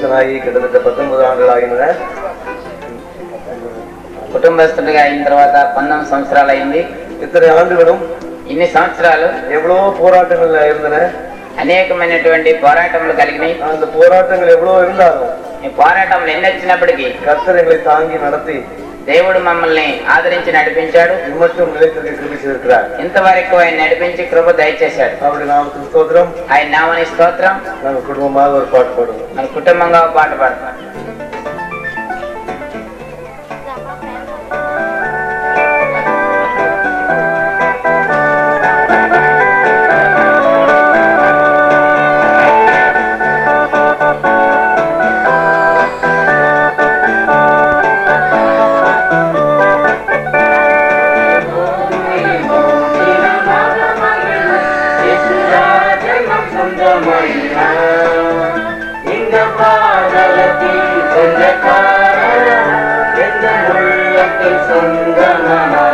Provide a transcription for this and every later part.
కుటుంబస్తులనాయి கிட்டத்தட்ட பத்தொன்பது ஆண்டுகள் ஆகின்றன కుటుంబస్తుడిగా అయిన తర్వాత పంతొమ్మిది సంవత్సరాలు అయింది இத்தனை ஆண்டுகளும் ఇన్ని సంవత్సరాలు எவ்வளவோ போராட்டங்கள் இருந்தன అనేకమైనటువంటి పోరాటములు కలిగినాయి அந்த போராட்டங்கள் எவ்வளவோ இருந்தாலும் ఈ పోరాటంలో ఎన్ని వచ్చినప్పటికీ கர்த்தர் எங்களை தாங்கி நடத்தி దేవుడు మమ్మల్ని ఆదరించి నడిపించాడు. ఇంతవరకు ఆయన నడిపించి కృప దయచేశాడు. ఆయన నామని స్తోత్రం. మన కుటుంబంగా పాట పాడు. మన కుటుంబంగా పాట పాడతాడు எந்த பாடலத்தில் சொந்த காரணம் எந்த உள்ளத்தில் சொந்தமனா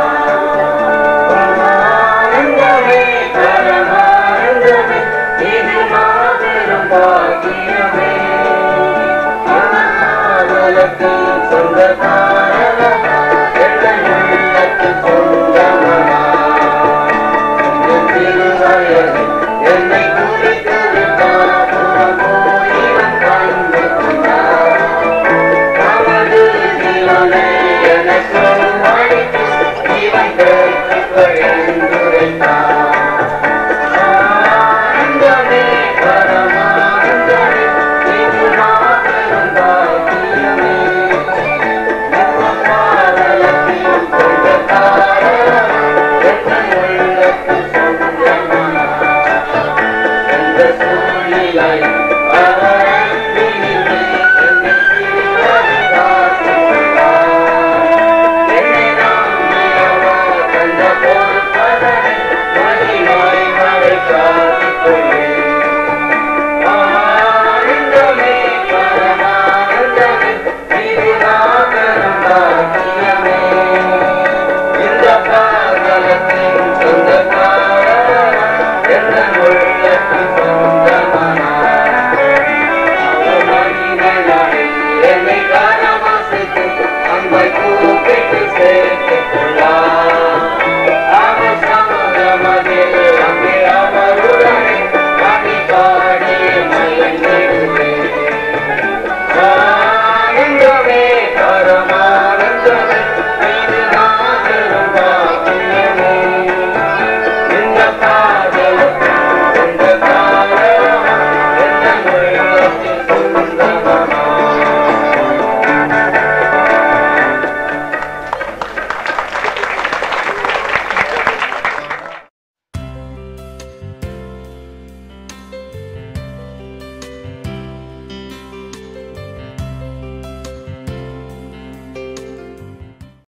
ஆனந்தமே பரமானந்தமே இது மாபெரும் பாக்கியமே பாடலத்தில் சொந்த காரணம்